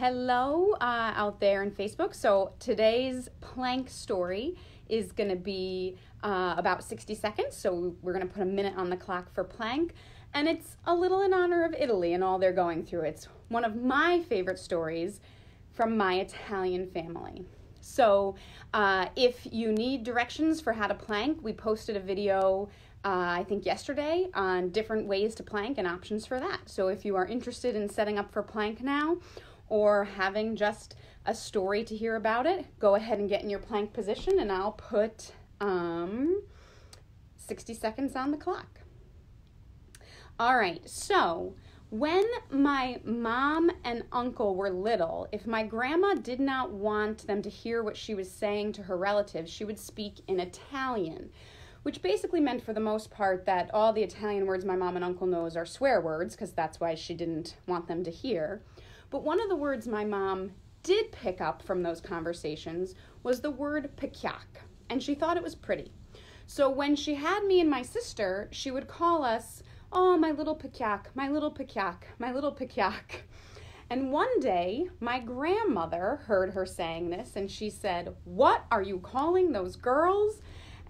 Hello uh, out there in Facebook. So today's plank story is going to be uh, about 60 seconds. So we're going to put a minute on the clock for plank. And it's a little in honor of Italy and all they're going through. It's one of my favorite stories from my Italian family. So uh, if you need directions for how to plank, we posted a video uh, I think yesterday on different ways to plank and options for that. So if you are interested in setting up for plank now or having just a story to hear about it, go ahead and get in your plank position and I'll put um, 60 seconds on the clock. All right, so when my mom and uncle were little, if my grandma did not want them to hear what she was saying to her relatives, she would speak in Italian, which basically meant for the most part that all the Italian words my mom and uncle knows are swear words because that's why she didn't want them to hear. But one of the words my mom did pick up from those conversations was the word picchiac, and she thought it was pretty. So when she had me and my sister, she would call us, Oh, my little picchiac, my little picchiac, my little picchiac. And one day, my grandmother heard her saying this and she said, What are you calling those girls?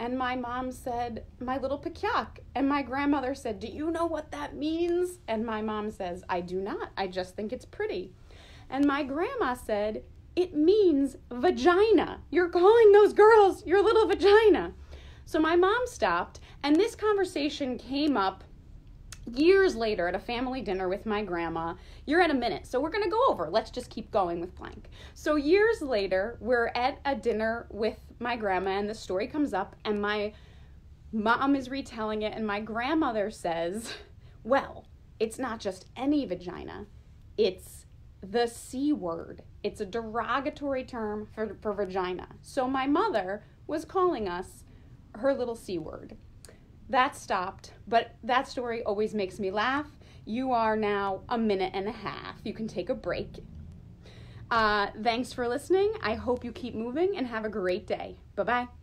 And my mom said, My little picchiac. And my grandmother said, Do you know what that means? And my mom says, I do not. I just think it's pretty. And my grandma said, It means vagina. You're calling those girls your little vagina. So my mom stopped, and this conversation came up years later at a family dinner with my grandma. You're at a minute, so we're going to go over. Let's just keep going with plank. So, years later, we're at a dinner with my grandma, and the story comes up, and my mom is retelling it, and my grandmother says, Well, it's not just any vagina, it's the C word. It's a derogatory term for, for vagina. So, my mother was calling us her little C word that stopped, but that story always makes me laugh. You are now a minute and a half. You can take a break. Uh, thanks for listening. I hope you keep moving and have a great day. Bye bye.